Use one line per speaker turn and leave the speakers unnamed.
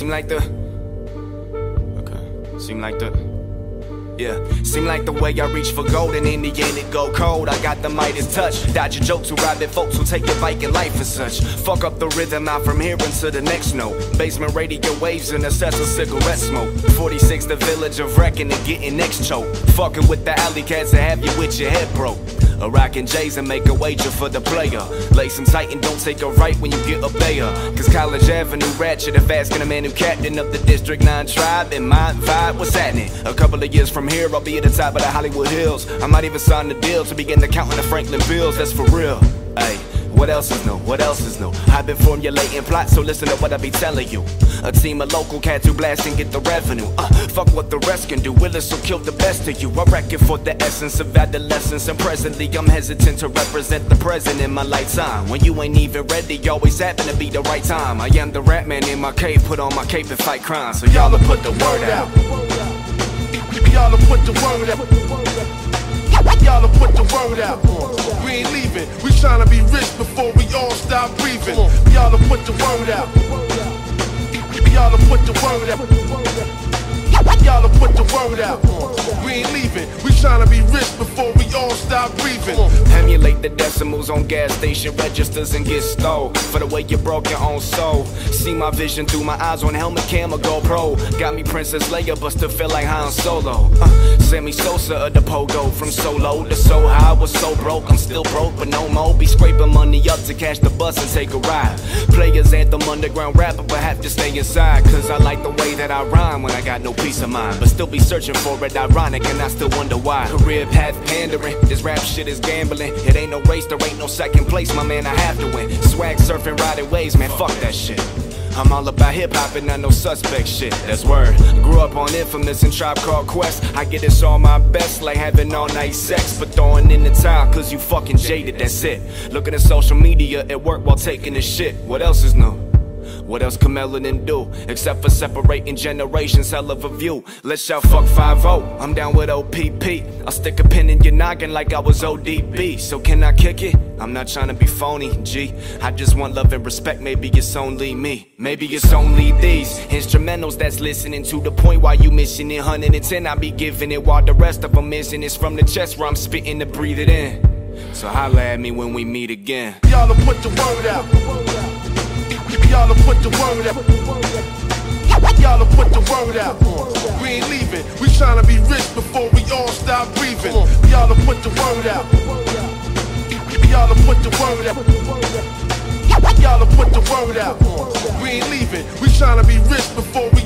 seem like the. Okay. Seem like the. Yeah, seem like the way I reach for gold and in the end it go cold. I got the Midas touch. Dodge your jokes who rabbit folks who take your bike and life and such. Fuck up the rhythm out from here to the next note. Basement radio waves and a cigarette smoke. 46 the village of wrecking and getting next choke. Fucking with the alley cats that have you with your head broke. A rockin' J's and make a wager for the player. Lace them tight and don't take a right when you get a bayer. Cause College Avenue ratchet if asking a man who captain of the District 9 tribe. And my vibe was happening. A couple of years from here, I'll be at the top of the Hollywood Hills. I might even sign the deal to begin to counting the Franklin bills. That's for real. Ayy. What else is new? What else is new? I've been formulating plots, so listen to what I be telling you. A team of local cats who blast and get the revenue. Uh, fuck what the rest can do. Willis will kill the best of you. I reckon for the essence of adolescence, and presently I'm hesitant to represent the present in my lifetime. When you ain't even ready, you always happen to be the right time. I am the rap man in my cave, put on my cape and fight crime. So y'all put the word out.
Y'all put the word out. Y'all put the word out. Word out. Y'all put the word out. Y'all put the word out. We ain't leaving. We trying to be rich before we all stop breathing.
Emulate the decimals on gas station registers and get stole. For the way you broke your own soul. See my vision through my eyes on helmet cam or GoPro. Got me Princess Leia, but still feel like Han Solo. Uh, Sammy Sosa of the pogo. From solo to so high, was so broke. I'm still broke, but no more. Be scraping money up to catch the bus and take a ride. Players anthem underground rapper, but have to stay inside. Cause I like the way that I rhyme when I got no peace of But still be searching for it, ironic, and I still wonder why. Career path pandering, this rap shit is gambling. It ain't no race, there ain't no second place, my man, I have to win. Swag surfing, riding waves, man, fuck that shit. I'm all about hip hop and not no suspect shit. That's word. Grew up on infamous and Tribe Called Quest. I get this all my best, like having all night sex, but throwing in the towel cause you fucking jaded. That's it. Looking at social media at work while taking a shit. What else is new? What else can melanin do? Except for separating generations, hell of a view. Let's shout fuck 5 -0. I'm down with OPP. I'll stick a pin in your noggin like I was ODB. So can I kick it? I'm not trying to be phony, G. I just want love and respect, maybe it's only me. Maybe it's only these instrumentals that's listening to the point why you missing it. 110, I be giving it while the rest of them missing. It's from the chest where I'm spitting to breathe it in. So holla at me when we meet again.
Y'all put the word out. Y'all put the word out. Y'all put the word out. We ain't leaving. We trying to be rich before we all stop breathing. Y'all put the word out. Y'all put the word out. Y'all put the word out. We ain't leaving. We trying to be rich before we